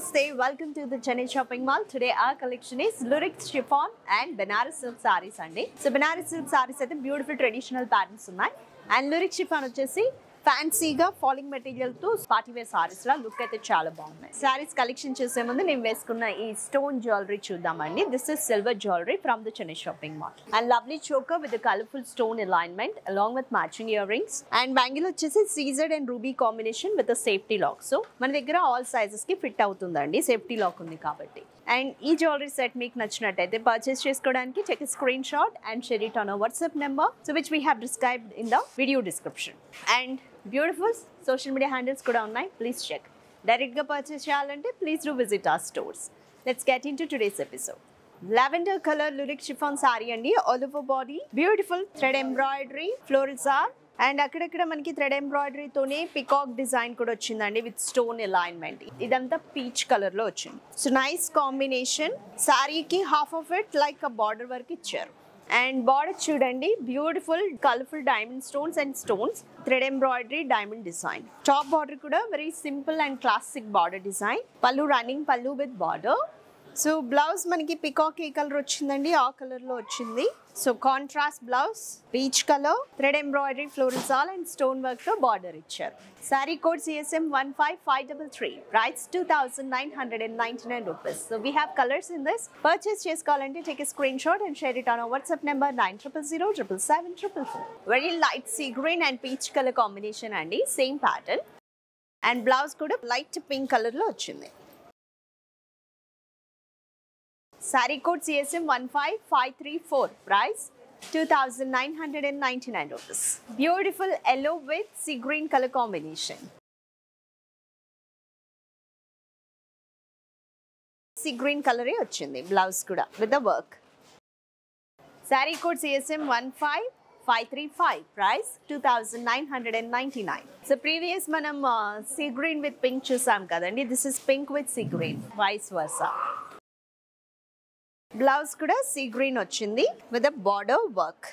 Namaste, welcome to the Chennai Shopping Mall. Today our collection is Lyric Chiffon and Benares Silk Sarees అండి so Banaras silk saris అయితే beautiful traditional patterns ఉన్నాయి and lyric chiffon వచ్చేసి ఫ్యాన్సీగా falling మెటీరియల్తో party wear saris లా look అయితే చాలా బాగున్నాయి. సారీస్ కలెక్షన్ చేసే ముందు నేను వేసుకున్న ఈ స్టోన్ జ్యువెలరీ చూద్దామండి. This is silver jewellery from the Chennai shopping mall and lovely choker with colourful stone alignment along with matching earrings and bangle వచ్చేసి సీజర్డ్ and ruby combination with safety lock so మన దగ్గర all సైజెస్కి fit అవుతుందండి. Safety lock ఉంది కాబట్టి. And ఈ jewellery set మీకు నచ్చినట్టయితే పర్చేస్ చేసుకోవడానికి check screenshot and share on WhatsApp number so which we have described in the video description and beautiful social media handles కూడా ఉన్నాయి. ప్లీజ్ చెక్ డైరెక్ట్గా పర్చేస్ చేయాలంటే please do visit our stores let's get into today's episode lavender colour lyric chiffon sari అండి. All over body beautiful thread embroidery florals are and అక్కడక్కడ మనకి thread ఎంబ్రాయిడరీతోనే peacock design కూడా వచ్చిందండి విత్ స్టోన్ అలైన్మెంట్ ఇదంతా peach కలర్లో వచ్చింది. So nice combination శారీకి హాఫ్ ఆఫ్ ఇట్ లైక్ ఆ బార్డర్ వరకు ఇచ్చారు. అండ్ బార్డర్ చూడండి beautiful colourful diamond stones and stones thread embroidery diamond design top border కూడా very simple and classic border design pallu running pallu with border so blouse మనకి peacock ఏ colour వచ్చిందండి? ఆ కలర్లో వచ్చింది. So contrast blouse peach colour thread embroidery florals all and stone వర్క్తో border ఇచ్చారు. Sari code CSM one five five double three price two thousand nine hundred and ninety nine rupees so we have colours in this purchase చేసుకోవాలంటే take screenshot and share it on WhatsApp number nine triple zero triple seven triple four very light sea green and peach colour combination అండి. Same pattern and blouse కూడా light pink కలర్లో వచ్చింది. Sari code CSM one five five three four price two thousand nine hundred and ninety nine rupees beautiful yellow with sea green colour combination sea green కలరే వచ్చింది blouse కూడా with the work sari code CSM one five five three five price two thousand nine hundred and ninety nine so previous మనం sea green with pink చూసాం కదండి this is pink with sea green vice versa blouse కూడా sea green వచ్చింది with uh border work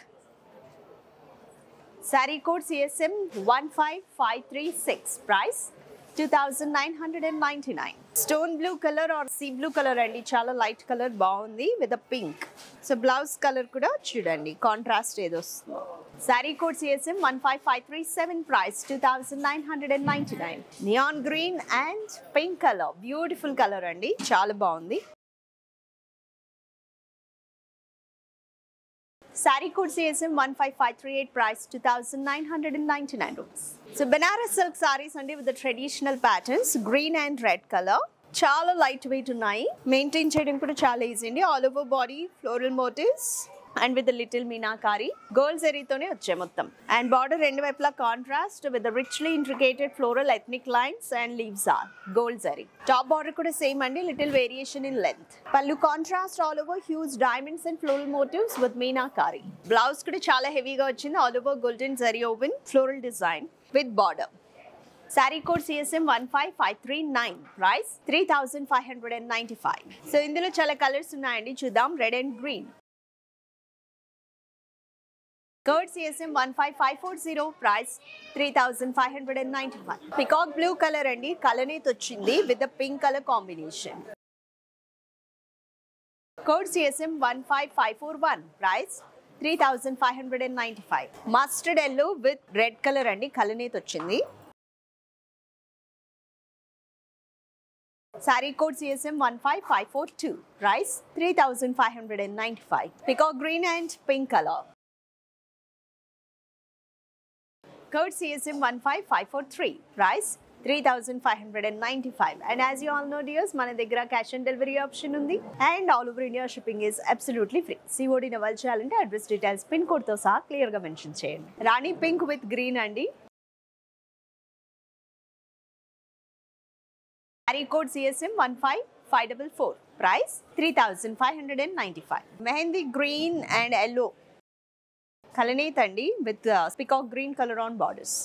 sari code CSM one five five three six price two thousand nine hundred and ninety nine stone blue colour or sea blue colour అండి. చాలా light colour బాగుంది with uh pink so blouse colour కూడా చూడండి. Contrast ఏదో వస్తుందో. Sari code CSM one five five three seven price two thousand nine hundred and ninety nine neon green and pink colour beautiful colour అండి. చాలా బాగుంది. Sari code CSM 15538 price 2999 rupees. So Banaras silk sarees అండి with the traditional patterns green and red color. చాలా light weight ఉన్నాయి maintain చేయడం కూడా చాలా easy అండి all over body floral motifs and with little meenakari gold జరీతోనే వచ్చాయి మొత్తం. And border రెండు వైపులా contrast with richly intricated floral ethnic lines and leaves or gold zari top border కూడా సేమ్ అండి little variation in length pallu contrast all over huge diamonds and floral motifs with meenakari blouse కూడా చాలా హెవీగా వచ్చింది all over golden zari woven floral design with border sari code CSM one five five three nine price three thousand five hundred and ninety five so ఇందులో చాలా colours ఉన్నాయండి చూద్దాం. Red and green code CSM one five five four zero price three thousand five hundred and ninety five peacock blue colour అండి కలనేత్ వచ్చింది with the pink colour combination code CSM one five five four one price three thousand five hundred and ninety five mustard yellow with red colour అండి కలనేత్ వచ్చింది sari code CSM one five five four two price three thousand five hundred and ninety five peacock green and pink colour Code CSM 15543. Price 3595. And as you all know dears, మన దగ్గర cash on delivery option ఉంది. And all over India shipping is absolutely free COD novel చేయాలంటే address details pin కోడ్తో సహా క్లియర్గా mention చేయండి. రాణి pink with green అండి. Harry code కలనీత్ అండి with spick of green colour on borders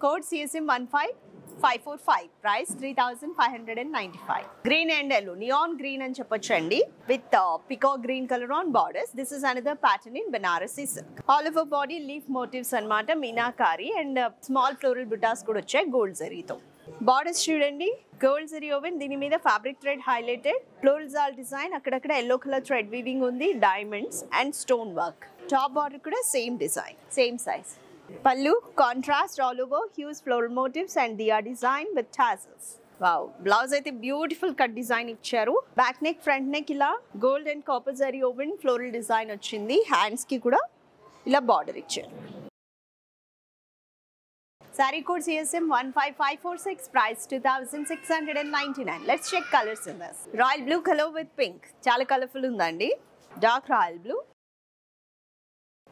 code CSM one five five four five price three thousand five hundred and ninety five green and yellow neon green అని చెప్పొచ్చు అండి with pico green colour on borders this is another pattern in Banarasi silk all over body leaf motives అనమాట meenakari and small floral butas కూడా వచ్చాయి gold జరీతో borders చూడండి gold zari woven దీని మీద fabric thread highlighted floral jaal design అక్కడక్కడ yellow colour thread weaving ఉంది diamonds and stone work top border కూడా సేమ్ డిజైన్ సేమ్ సైజ్. పళ్ళు contrast all over huge floral motives and diya design with tassels wow blouse అయితే beautiful cut design ఇచ్చారు. Back neck front neck ఇలా gold and copper zari woven floral design వచ్చింది. హ్యాండ్స్కి కూడా ఇలా border ఇచ్చారు. Saree code CSM 15546, price 2699. Let's check colors in this. Royal blue color with pink.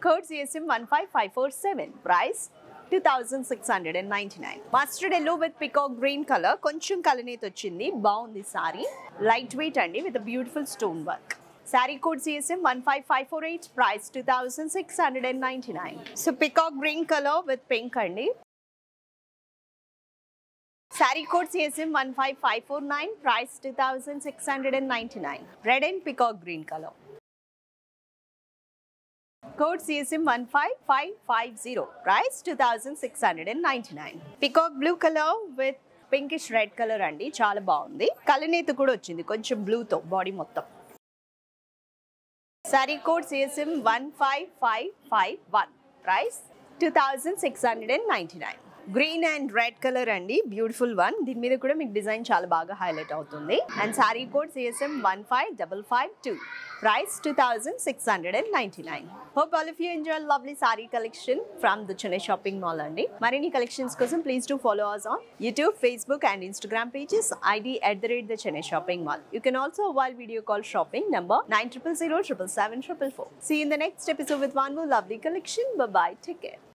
Code GSM one five five four seven price two thousand six hundred and ninety nine mustard yellow with peacock green colour కొంచెం కలనేత వచ్చింది. బాగుంది sari. Light weight అండి with beautiful stone work sari code CSM one five five four eight price two thousand six hundred and ninety nine so peacock green colour with pink అండి. Sari code CSM one five five four nine price two thousand six hundred and ninety nine red and peacock green colour six hundred and ninety nine peacock blue colour with pinkish red colour అండి. చాలా బాగుంది. కలనేత కూడా వచ్చింది. కొంచెం బ్లూతో body మొత్తం. Sari code CSM one five five five one price two thousand six hundred and ninety nine green and red colour అండి బ్యూటిఫుల్ వన్ దీని మీద కూడా మీకు డిజైన్ చాలా బాగా హైలైట్ అవుతుంది. And sari code CSM one five double five two price two thousand six hundred and ninety nine hope all of you enjoy lovely sari collection from the Chennai shopping mall అండి. మరిన్ని collections కోసం please to follow us on YouTube Facebook and Instagram pages ID at the rate the Chennai shopping mall you can also avail video call shopping number nine triple zero triple seven triple four see in the next episode with one more lovely collection collection. Take care